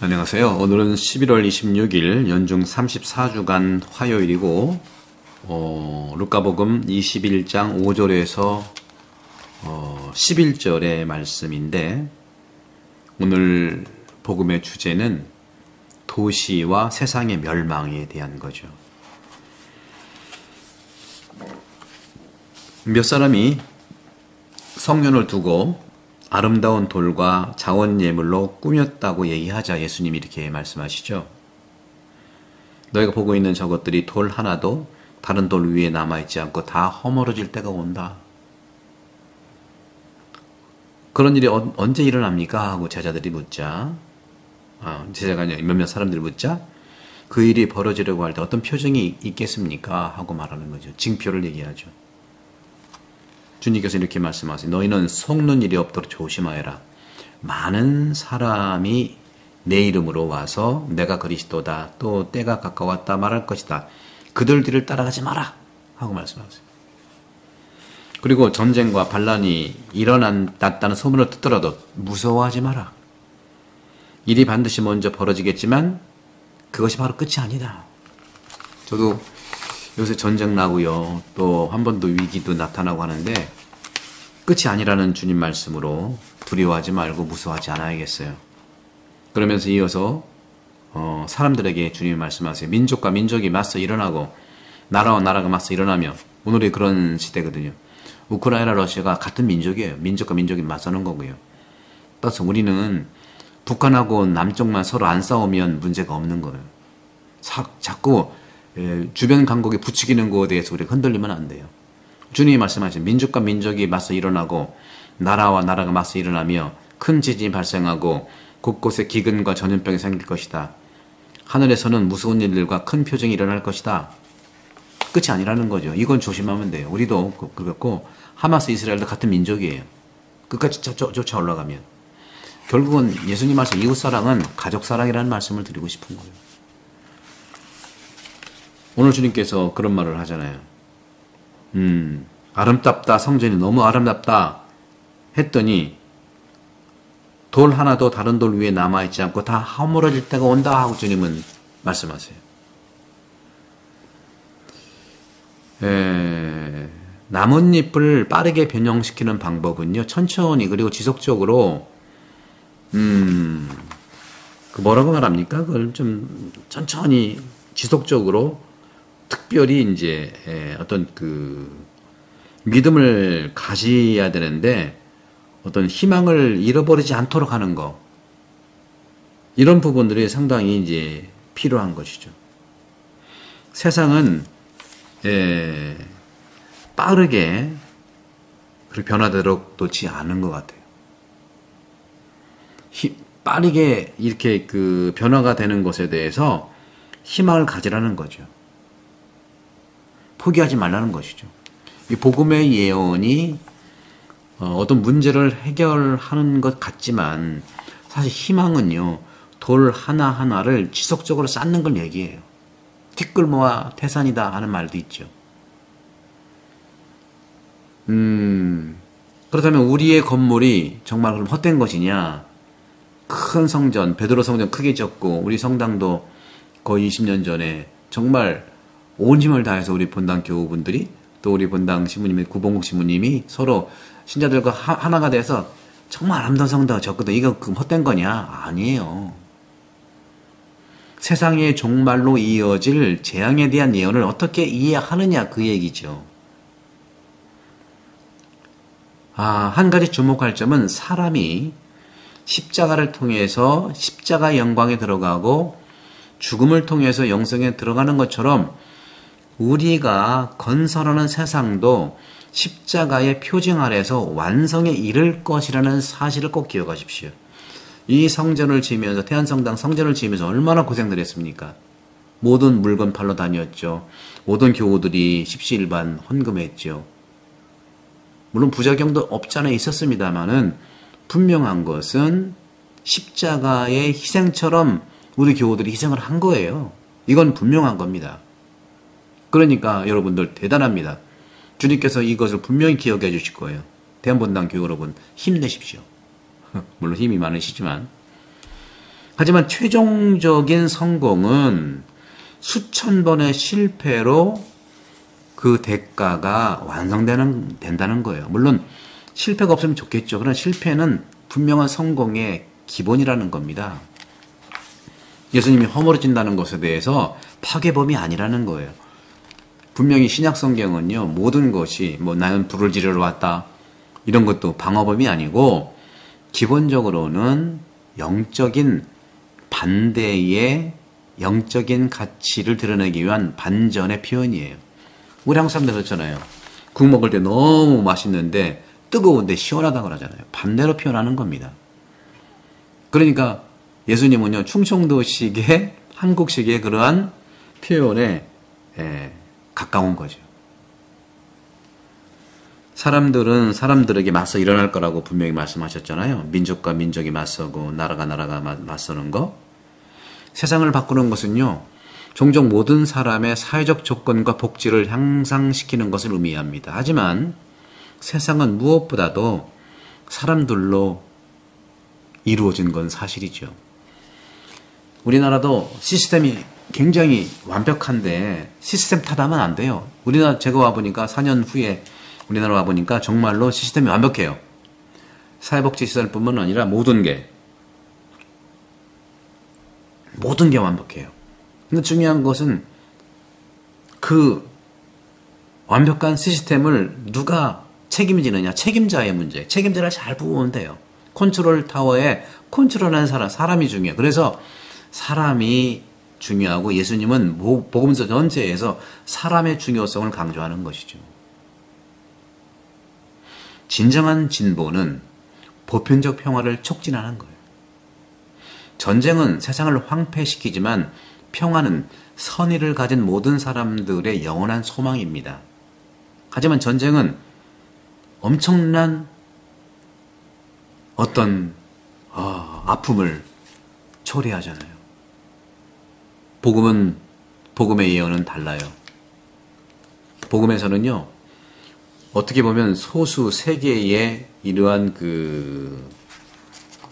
안녕하세요. 오늘은 11월 26일 연중 34주간 화요일이고 어, 루카복음 21장 5절에서 어, 11절의 말씀인데 오늘 복음의 주제는 도시와 세상의 멸망에 대한 거죠. 몇 사람이 성년을 두고 아름다운 돌과 자원 예물로 꾸몄다고 얘기하자 예수님이 이렇게 말씀하시죠. 너희가 보고 있는 저것들이 돌 하나도 다른 돌 위에 남아있지 않고 다 허물어질 때가 온다. 그런 일이 어, 언제 일어납니까? 하고 제자들이 묻자. 아, 제자가 아니라 몇몇 사람들이 묻자. 그 일이 벌어지려고 할 때 어떤 표정이 있겠습니까? 하고 말하는 거죠. 징표를 얘기하죠. 주님께서 이렇게 말씀하세요. 너희는 속는 일이 없도록 조심하여라. 많은 사람이 내 이름으로 와서 내가 그리스도다. 또 때가 가까웠다 말할 것이다. 그들 뒤를 따라가지 마라. 하고 말씀하세요. 그리고 전쟁과 반란이 일어났다는 소문을 듣더라도 무서워하지 마라. 일이 반드시 먼저 벌어지겠지만 그것이 바로 끝이 아니다. 저도 요새 전쟁 나고요. 또 한 번 더 위기도 나타나고 하는데 끝이 아니라는 주님 말씀으로 두려워하지 말고 무서워하지 않아야겠어요. 그러면서 이어서 어, 사람들에게 주님이 말씀하세요. 민족과 민족이 맞서 일어나고 나라와 나라가 맞서 일어나며 오늘이 그런 시대거든요. 우크라이나 러시아가 같은 민족이에요. 민족과 민족이 맞서는 거고요. 따라서 우리는 북한하고 남쪽만 서로 안 싸우면 문제가 없는 거예요. 사, 자꾸 예, 주변 강국이 부추기는 것에 대해서 우리가 흔들리면 안 돼요. 주님이 말씀하신 민족과 민족이 맞서 일어나고 나라와 나라가 맞서 일어나며 큰 지진이 발생하고 곳곳에 기근과 전염병이 생길 것이다. 하늘에서는 무서운 일들과 큰 표정이 일어날 것이다. 끝이 아니라는 거죠. 이건 조심하면 돼요. 우리도 그, 그렇고 하마스 이스라엘도 같은 민족이에요. 끝까지 쫓아 올라가면 결국은 예수님 말씀 이웃 사랑은 가족 사랑이라는 말씀을 드리고 싶은 거예요. 오늘 주님께서 그런 말을 하잖아요. 음, 아름답다. 성전이 너무 아름답다. 했더니 돌 하나도 다른 돌 위에 남아있지 않고 다 허물어질 때가 온다 하고 주님은 말씀하세요. 에, 나뭇잎을 빠르게 변형시키는 방법은요, 천천히 그리고 지속적으로, 음, 그 뭐라고 말합니까? 그걸 좀 천천히 지속적으로 특별히 이제 어떤 그 믿음을 가져야 되는데 어떤 희망을 잃어버리지 않도록 하는 거 이런 부분들이 상당히 이제 필요한 것이죠. 세상은 예, 빠르게 그렇게 변화되도록 놓지 않은 것 같아요. 히, 빠르게 이렇게 그 변화가 되는 것에 대해서 희망을 가지라는 거죠. 포기하지 말라는 것이죠. 이 복음의 예언이 어, 어떤 문제를 해결하는 것 같지만 사실 희망은요 돌 하나 하나를 지속적으로 쌓는 걸 얘기해요. 티끌모아 태산이다 하는 말도 있죠. 음 그렇다면 우리의 건물이 정말 그럼 헛된 것이냐? 큰 성전 베드로 성전 크게 졌고 우리 성당도 거의 20년 전에 정말 온 힘을 다해서 우리 본당 교우분들이 또 우리 본당 신부님의 구봉국 신부님이 서로 신자들과 하, 나가 돼서 정말 아름다운 성당 적거든 이거 그 헛된 거냐? 아니에요. 세상의 종말로 이어질 재앙에 대한 예언을 어떻게 이해하느냐 그 얘기죠. 아, 한 가지 주목할 점은 사람이 십자가를 통해서 십자가 영광에 들어가고 죽음을 통해서 영성에 들어가는 것처럼 우리가 건설하는 세상도 십자가의 표징 아래서 완성에 이를 것이라는 사실을 꼭 기억하십시오. 이 성전을 지으면서 태안성당 성전을 지으면서 얼마나 고생들 했습니까? 모든 물건 팔러 다녔죠. 모든 교우들이 십시일반 헌금했죠. 물론 부작용도 없잖아 있었습니다만은 분명한 것은 십자가의 희생처럼 우리 교우들이 희생을 한 거예요. 이건 분명한 겁니다. 그러니까 여러분들 대단합니다. 주님께서 이것을 분명히 기억해 주실 거예요. 대한본당 교회 여러분 힘내십시오. 물론 힘이 많으시지만 하지만 최종적인 성공은 수천 번의 실패로 그 대가가 완성되는 된다는 거예요. 물론 실패가 없으면 좋겠죠. 그러나 실패는 분명한 성공의 기본이라는 겁니다. 예수님이 허물어진다는 것에 대해서 파괴범이 아니라는 거예요. 분명히 신약 성경은요, 모든 것이, 뭐, 나는 불을 지르러 왔다. 이런 것도 방어범이 아니고, 기본적으로는 영적인 반대의 영적인 가치를 드러내기 위한 반전의 표현이에요. 우리 한국 사람들 그렇잖아요. 국 먹을 때 너무 맛있는데 뜨거운데 시원하다고 그러잖아요. 반대로 표현하는 겁니다. 그러니까 예수님은요, 충청도식의 한국식의 그러한 표현에 에, 가까운 거죠. 사람들은 사람들에게 맞서 일어날 거라고 분명히 말씀하셨잖아요. 민족과 민족이 맞서고 나라가 나라가 맞서는 거. 세상을 바꾸는 것은요. 종종 모든 사람의 사회적 조건과 복지를 향상시키는 것을 의미합니다. 하지만 세상은 무엇보다도 사람들로 이루어진 건 사실이죠. 우리나라도 시스템이 굉장히 완벽한데 시스템 탓하면 안 돼요. 우리나라 제가 와보니까 4년 후에 우리나라 와보니까 정말로 시스템이 완벽해요. 사회복지 시설뿐만 아니라 모든 게 모든 게 완벽해요. 근데 중요한 것은 그 완벽한 시스템을 누가 책임지느냐 책임자의 문제 책임자를 잘 부으면 돼요. 컨트롤 타워에 컨트롤하는 사람 사람이 중요해요. 그래서 사람이 중요하고 예수님은 복음서 전체에서 사람의 중요성을 강조하는 것이죠. 진정한 진보는 보편적 평화를 촉진하는 거예요. 전쟁은 세상을 황폐시키지만 평화는 선의를 가진 모든 사람들의 영원한 소망입니다. 하지만 전쟁은 엄청난 어떤 어, 아픔을 초래하잖아요. 복음은 복음의 예언은 달라요. 복음에서는요. 어떻게 보면 소수 세계의 이러한 그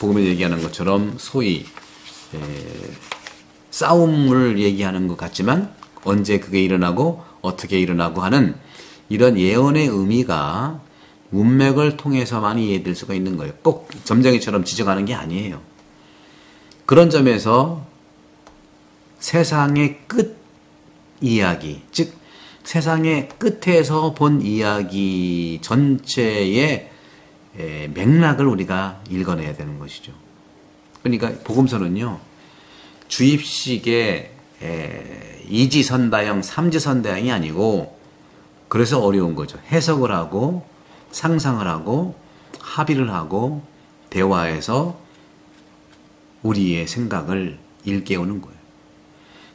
복음에 얘기하는 것처럼 소위 에, 싸움을 얘기하는 것 같지만 언제 그게 일어나고 어떻게 일어나고 하는 이런 예언의 의미가 문맥을 통해서만 이해될 수가 있는 거예요. 꼭 점쟁이처럼 지적하는 게 아니에요. 그런 점에서 세상의 끝 이야기, 즉 세상의 끝에서 본 이야기 전체의 맥락을 우리가 읽어내야 되는 것이죠. 그러니까 복음서는요. 주입식의 이지선다형, 삼지선다형이 아니고 그래서 어려운 거죠. 해석을 하고 상상을 하고 합의를 하고 대화해서 우리의 생각을 일깨우는 거예요.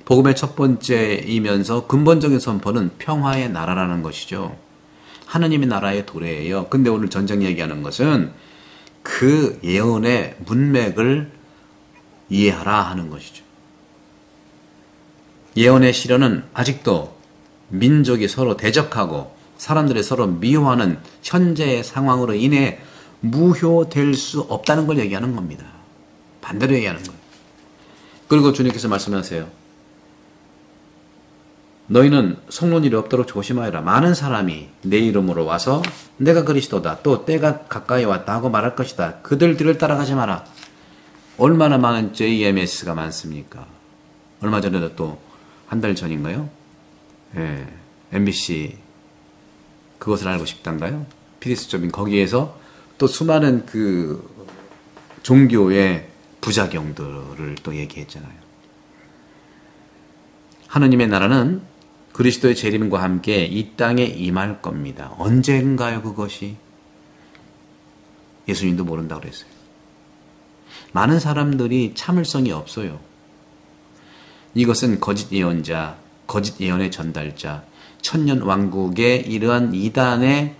복음의 첫 번째이면서 근본적인 선포는 평화의 나라라는 것이죠. 하느님의 나라의 도래예요. 근데 오늘 전쟁 얘기하는 것은 그 예언의 문맥을 이해하라 하는 것이죠. 예언의 실현은 아직도 민족이 서로 대적하고 사람들이 서로 미워하는 현재의 상황으로 인해 무효될 수 없다는 걸 얘기하는 겁니다. 반대로 얘기하는 거예요. 그리고 주님께서 말씀하세요. 너희는 속는 일이 없도록 조심하여라. 많은 사람이 내 이름으로 와서 내가 그리스도다. 또 때가 가까이 왔다 하고 말할 것이다. 그들 뒤를 따라가지 마라. 얼마나 많은 JMS가 많습니까? 얼마 전에도 또 한 달 전인가요? 예, MBC 그것을 알고 싶단가요? 피디스점인 거기에서 또 수많은 그 종교의 부작용들을 또 얘기했잖아요. 하느님의 나라는 그리스도의 재림과 함께 이 땅에 임할 겁니다. 언젠가요, 그것이? 예수님도 모른다고 그랬어요. 많은 사람들이 참을성이 없어요. 이것은 거짓 예언자, 거짓 예언의 전달자, 천년 왕국의 이러한 이단의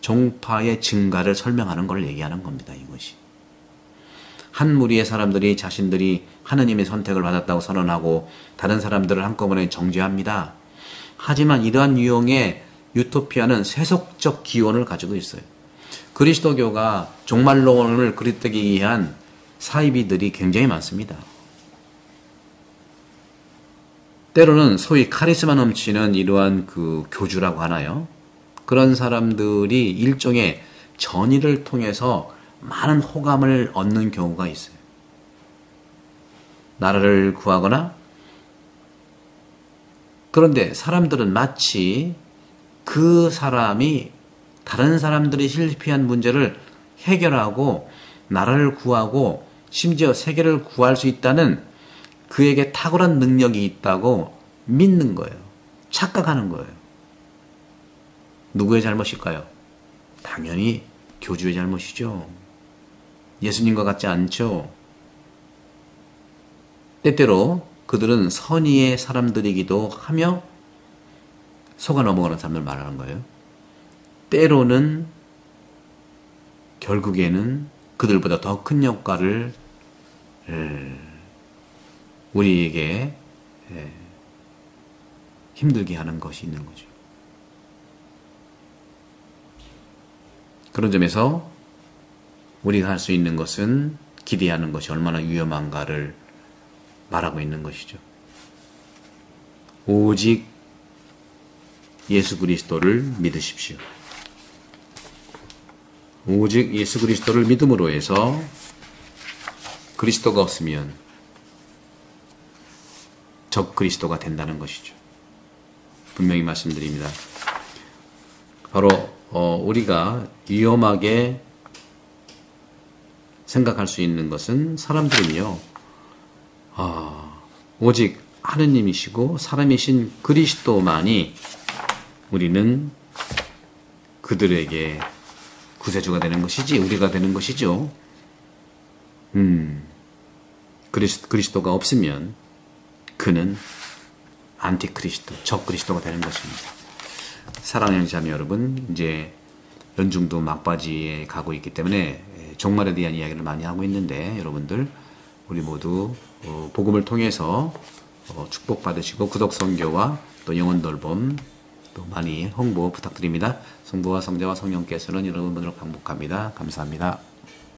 종파의 증가를 설명하는 걸 얘기하는 겁니다. 이것이. 한 무리의 사람들이 자신들이 하느님의 선택을 받았다고 선언하고 다른 사람들을 한꺼번에 정죄합니다. 하지만 이러한 유형의 유토피아는 세속적 기원을 가지고 있어요. 그리스도교가 종말론을 그리뜨기 위한 사이비들이 굉장히 많습니다. 때로는 소위 카리스마 넘치는 이러한 그 교주라고 하나요? 그런 사람들이 일종의 전의를 통해서 많은 호감을 얻는 경우가 있어요. 나라를 구하거나 그런데 사람들은 마치 그 사람이 다른 사람들이 실패한 문제를 해결하고 나라를 구하고 심지어 세계를 구할 수 있다는 그에게 탁월한 능력이 있다고 믿는 거예요. 착각하는 거예요. 누구의 잘못일까요? 당연히 교주의 잘못이죠. 예수님과 같지 않죠. 때때로 그들은 선의의 사람들이기도 하며 속아 넘어가는 사람들 말하는 거예요. 때로는 결국에는 그들보다 더 큰 역할을 우리에게 힘들게 하는 것이 있는 거죠. 그런 점에서 우리가 할 수 있는 것은 기대하는 것이 얼마나 위험한가를 말하고 있는 것이죠. 오직 예수 그리스도를 믿으십시오. 오직 예수 그리스도를 믿음으로 해서 그리스도가 없으면 적 그리스도가 된다는 것이죠. 분명히 말씀드립니다. 바로 어, 우리가 위험하게 생각할 수 있는 것은 사람들은요, 아, 오직 하느님이시고 사람이신 그리스도만이 우리는 그들에게 구세주가 되는 것이지 우리가 되는 것이죠. 음, 그리스, 그리스도가 없으면 그는 안티크리스도, 적그리스도가 되는 것입니다. 사랑하는 자매 여러분, 이제 연중도 막바지에 가고 있기 때문에 종말에 대한 이야기를 많이 하고 있는데 여러분들 우리 모두 어, 복음을 통해서 어, 축복받으시고 구독 선교와 또 영혼 돌봄 또 많이 홍보 부탁드립니다. 성부와 성자와 성령께서는 여러분들을 반복합니다. 감사합니다.